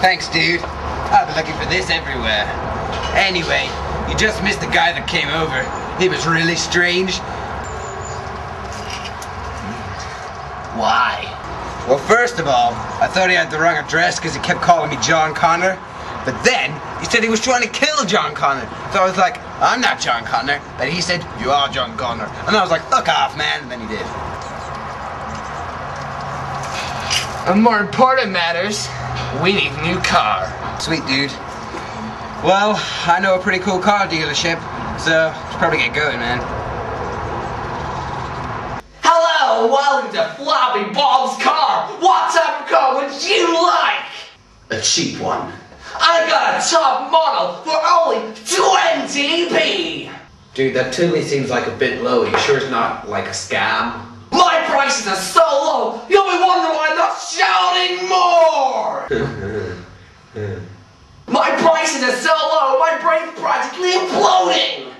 Thanks, dude. I've been looking for this everywhere. Anyway, you just missed the guy that came over. He was really strange. Why? Well, first of all, I thought he had the wrong address because he kept calling me John Connor. But then, he said he was trying to kill John Connor. So I was like, I'm not John Connor. But he said, you are John Connor. And I was like, fuck off, man. And then he did. And more important matters, we need a new car. Sweet dude. Well, I know a pretty cool car dealership, so should probably get going, man. Hello, welcome to Floppy Bob's car. What type of car would you like? A cheap one. I got a top model for only 20p. Dude, that totally seems like a bit low. Are You sure it's not like a scam? My prices are so low, you'll be wondering why I'm not shouting more. my prices are so low, my brain's practically imploding.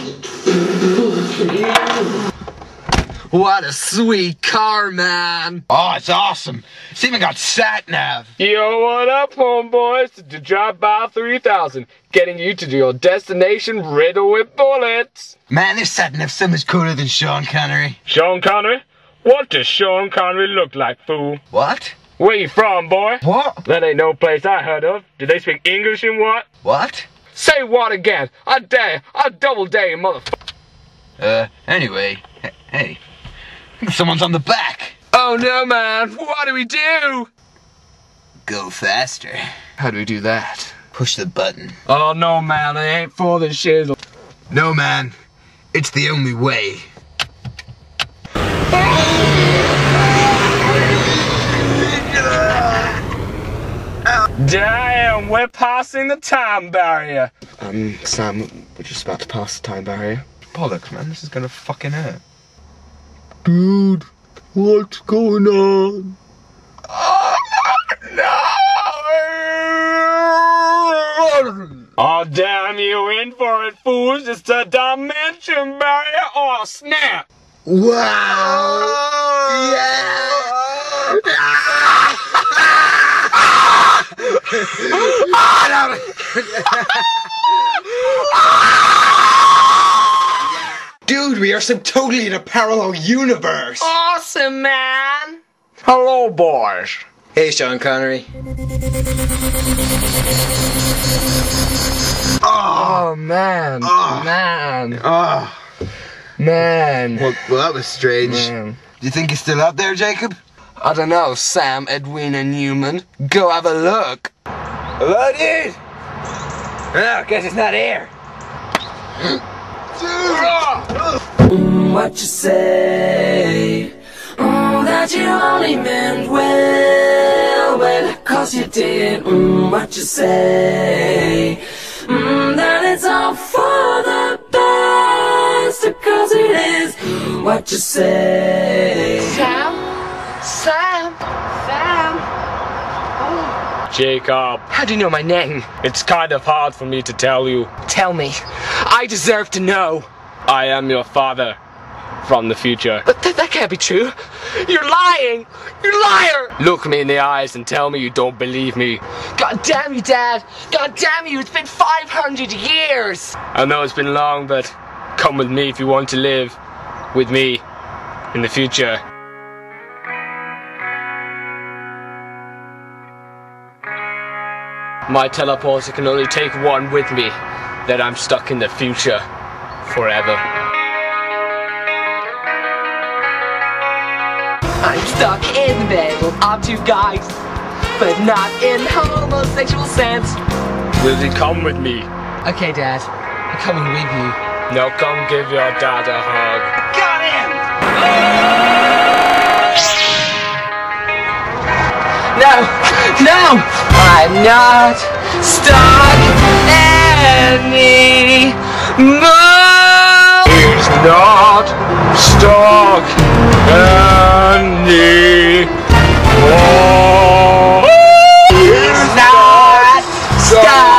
What a sweet car, man! Oh, it's awesome. It's even got sat nav. Yo, what up, homeboys? The Drive By 3000, getting you to your destination riddled with bullets. Man, this sat nav's so much cooler than Sean Connery. Sean Connery? What does Sean Connery look like, fool? What? Where you from, boy? What? That ain't no place I heard of. Do they speak English in what? What? Say what again? I dare, I double dare you, motherfucker. Uh, anyway, hey. Someone's on the back. Oh no, man! What do we do? Go faster. How do we do that? Push the button. Oh no, man, I ain't for this shizzle. No, man. It's the only way. Damn, we're passing the time barrier. Um, Sam, we're just about to pass the time barrier. Bollocks, man. This is gonna fucking hurt. Dude, what's going on? Oh, damn you in for it, fools. It's a dimension barrier. Oh, snap. Wow! Dude, we are so totally in a parallel universe. Awesome, man. Hello, boys. Hey, Sean Connery. Oh man, Oh. man, Oh, man, well, well that was strange. man. Do you think he's still out there, Jacob? I don't know, Sam, Edwina Newman. Go have a look. Hello, dude. Oh, guess it's not here. what you say. Mm, that you only meant well, well, cause you did. Mm, what you say. Mm, that it's all for the best, cause it is. What you say. Sam? Sam? Sam? Jacob, How do you know my name? it's kind of hard for me to tell you. Tell me. I deserve to know. I am your father from the future. But th- that can't be true. You're lying. You're liar. Look me in the eyes and tell me you don't believe me. God damn you, Dad. God damn you. It's been 500 years. I know it's been long, but come with me if you want to live with me in the future. My teleporter can only take one with me, then I'm stuck in the future forever. I'm stuck in the middle of two guys, but not in homosexual sense. Will you come with me? Okay, Dad. I'm coming with you. Now come give your dad a hug. Got him! No! No! I'm not stuck anymore! He's not stuck anymore. Oh, he's not stuck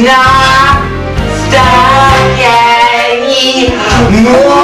It's not stuck anymore.